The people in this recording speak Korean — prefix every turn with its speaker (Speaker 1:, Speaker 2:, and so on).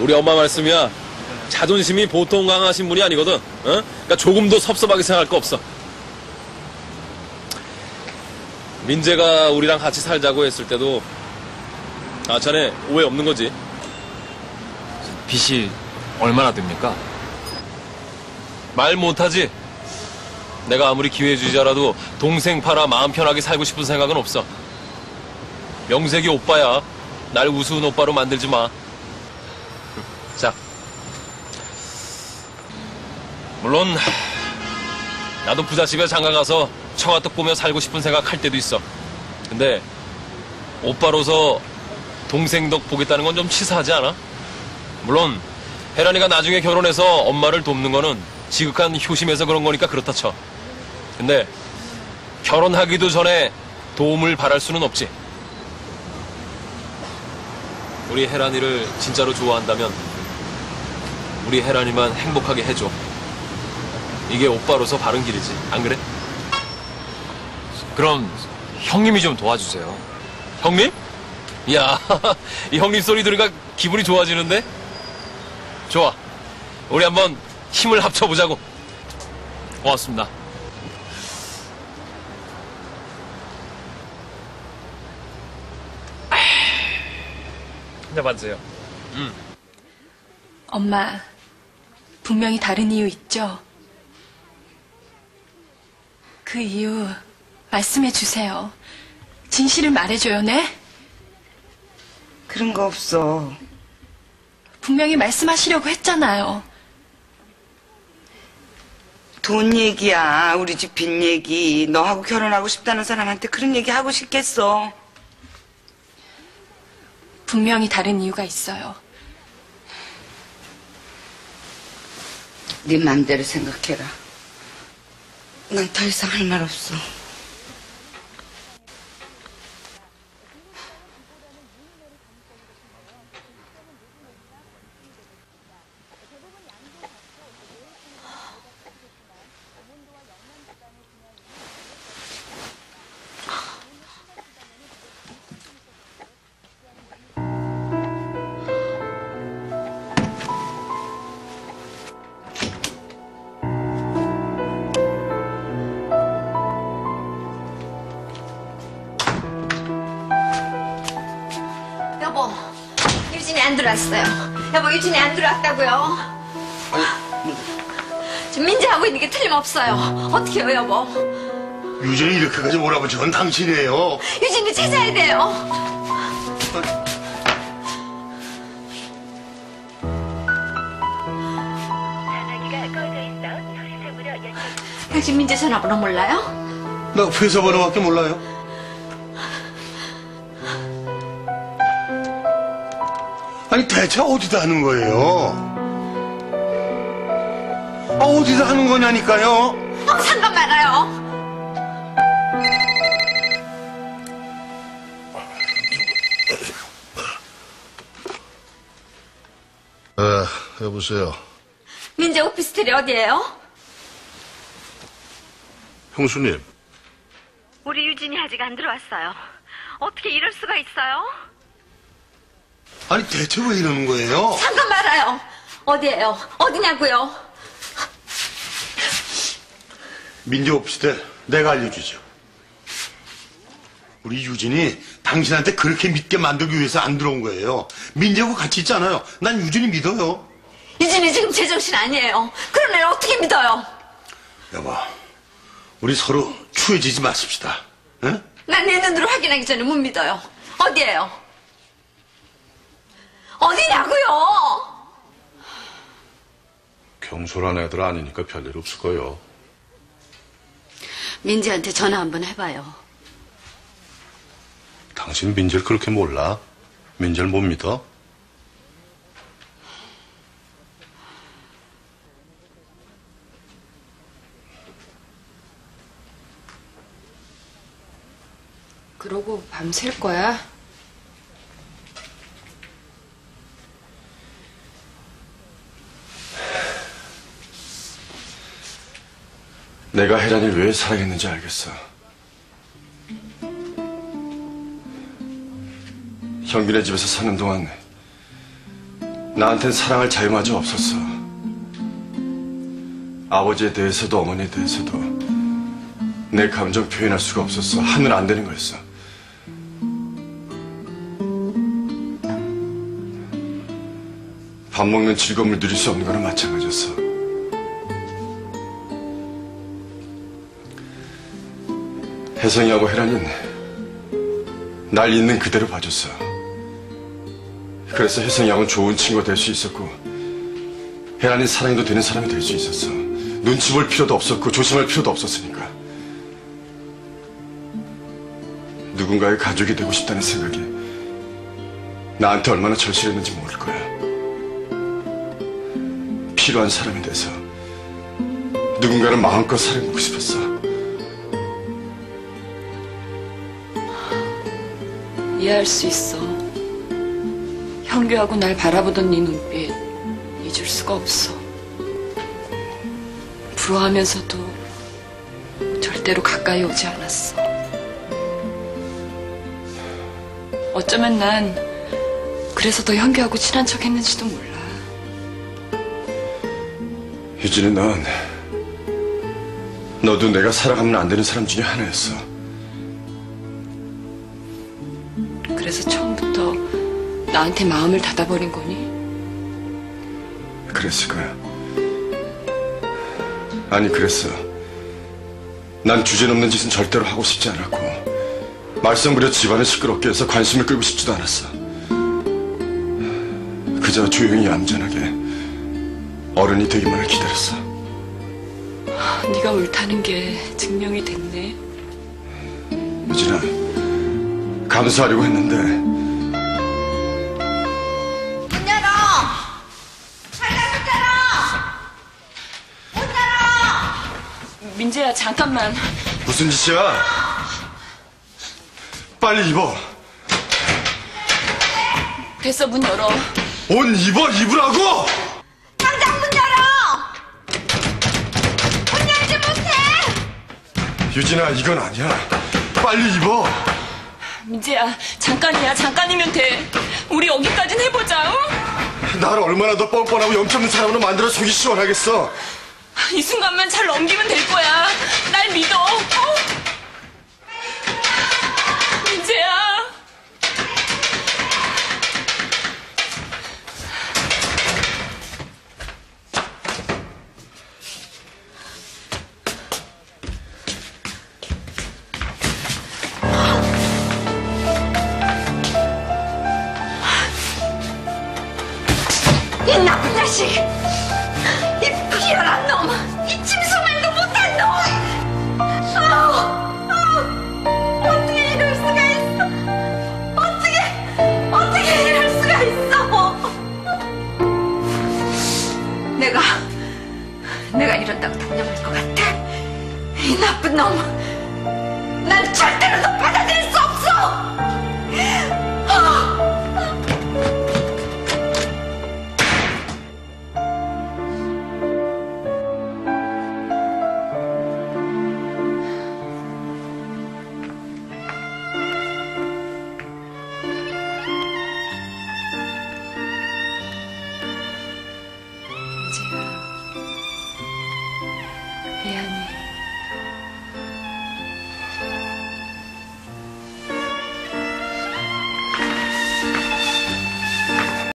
Speaker 1: 우리 엄마 말씀이야. 자존심이 보통 강하신 분이 아니거든. 어? 그러니까 조금도 섭섭하게 생각할 거 없어. 민재가 우리랑 같이 살자고 했을 때도 아 자네 오해 없는 거지.
Speaker 2: 빚이 얼마나 됩니까?
Speaker 1: 말 못하지. 내가 아무리 기회 주자라도 동생 팔아 마음 편하게 살고 싶은 생각은 없어. 명색이 오빠야. 날 우스운 오빠로 만들지 마. 물론 나도 부잣집에 장가 가서 처가떡 보며 살고 싶은 생각 할 때도 있어. 근데 오빠로서 동생 덕 보겠다는 건 좀 치사하지 않아? 물론 혜란이가 나중에 결혼해서 엄마를 돕는 거는 지극한 효심에서 그런 거니까 그렇다 쳐. 근데 결혼하기도 전에 도움을 바랄 수는 없지. 우리 혜란이를 진짜로 좋아한다면 우리 혜란이만 행복하게 해줘. 이게 오빠로서 바른 길이지. 안 그래?
Speaker 2: 그럼 형님이 좀 도와주세요.
Speaker 1: 형님? 야, 이 형님 소리 들으니까 기분이 좋아지는데? 좋아. 우리 한번 힘을 합쳐보자고.
Speaker 2: 고맙습니다. 한잔 받으세요.
Speaker 3: 엄마, 분명히 다른 이유 있죠? 그 이유 말씀해 주세요. 진실을 말해줘요, 네?
Speaker 4: 그런 거 없어.
Speaker 3: 분명히 말씀하시려고 했잖아요.
Speaker 4: 돈 얘기야. 우리 집 빚 얘기. 너하고 결혼하고 싶다는 사람한테 그런 얘기 하고 싶겠어.
Speaker 3: 분명히 다른 이유가 있어요.
Speaker 4: 네 맘대로 생각해라. 난 더 이상 할 말 없어.
Speaker 5: 들어왔어요. 여보, 유진이 안 들어왔다고요. 지금 민재하고 있는 게 틀림없어요. 어떻게 해요, 여보?
Speaker 6: 유진이 이렇게까지 몰아붙인 건 당신이에요.
Speaker 5: 유진이 찾아야 돼요. 당신 민재 전화번호 몰라요?
Speaker 6: 나 회사 번호밖에 몰라요. 아니 대체 어디다 하는 거예요? 아, 어디다 하는 거냐니까요?
Speaker 5: 어, 상관 말아요.
Speaker 6: 아, 여보세요.
Speaker 5: 민재 오피스텔이 어디예요?
Speaker 6: 형수님,
Speaker 5: 우리 유진이 아직 안 들어왔어요. 어떻게 이럴 수가 있어요?
Speaker 6: 아니 대체 왜 이러는 거예요?
Speaker 5: 상관 말아요. 어디예요? 어디냐고요?
Speaker 6: 민재 오피스텔 내가 알려주죠. 우리 유진이 당신한테 그렇게 믿게 만들기 위해서 안 들어온 거예요. 민재하고 같이 있잖아요. 난 유진이 믿어요.
Speaker 5: 유진이 지금 제정신 아니에요. 그런 애를 어떻게 믿어요?
Speaker 6: 여보, 우리 서로 추해지지 마십시다. 응?
Speaker 5: 난내 눈으로 확인하기 전에 못 믿어요. 어디예요? 어디냐고요?
Speaker 7: 경솔한 애들 아니니까 별일 없을 거요.
Speaker 5: 민지한테 전화 한번 해봐요.
Speaker 7: 당신 민재를 그렇게 몰라? 민재를 못 믿어?
Speaker 3: 그러고 밤샐 거야?
Speaker 7: 내가 혜란이를 왜 사랑했는지 알겠어. 형빈의 집에서 사는 동안 나한텐 사랑할 자유마저 없었어. 아버지에 대해서도 어머니에 대해서도 내 감정 표현할 수가 없었어. 하면 안 되는 거였어. 밥 먹는 즐거움을 누릴 수 없는 거나 마찬가지였어. 혜성이하고 혜란이는 날 있는 그대로 봐줬어. 그래서 혜성이하고는 좋은 친구가 될 수 있었고 혜란이 사랑해도 되는 사람이 될 수 있었어. 눈치 볼 필요도 없었고 조심할 필요도 없었으니까. 누군가의 가족이 되고 싶다는 생각이 나한테 얼마나 절실했는지 모를 거야. 필요한 사람이 돼서 누군가를 마음껏 사랑하고 싶었어.
Speaker 3: 이해할 수 있어. 형규하고 날 바라보던 네 눈빛 잊을 수가 없어. 부러워하면서도 절대로 가까이 오지 않았어. 어쩌면 난 그래서 더 형규하고 친한 척 했는지도 몰라.
Speaker 7: 유진이 넌 너도 내가 사랑하면 안 되는 사람 중에 하나였어.
Speaker 3: 나한테 마음을 닫아버린 거니?
Speaker 7: 그랬을 거야. 아니 그랬어. 난 주제넘는 짓은 절대로 하고 싶지 않았고 말썽 부려 집안을 시끄럽게 해서 관심을 끌고 싶지도 않았어. 그저 조용히 얌전하게 어른이 되기만을 기다렸어.
Speaker 3: 네가 옳다는 게 증명이 됐네.
Speaker 7: 유진아, 감수하려고 했는데
Speaker 3: 민재야 잠깐만.
Speaker 7: 무슨 짓이야? 빨리 입어.
Speaker 3: 됐어 문 열어.
Speaker 7: 옷 입어 입으라고.
Speaker 5: 당장 문 열어! 문 열지 못해!
Speaker 7: 유진아 이건 아니야. 빨리 입어.
Speaker 3: 민재야 잠깐이야 잠깐이면 돼. 우리 여기까진 해보자. 응?
Speaker 7: 나를 얼마나 더 뻔뻔하고 염치 없는 사람으로 만들어 속이 시원하겠어.
Speaker 3: 이 순간만 잘 넘기면 될 거야. 날 믿어. 어? 민재야.
Speaker 5: 이 나쁜 자식!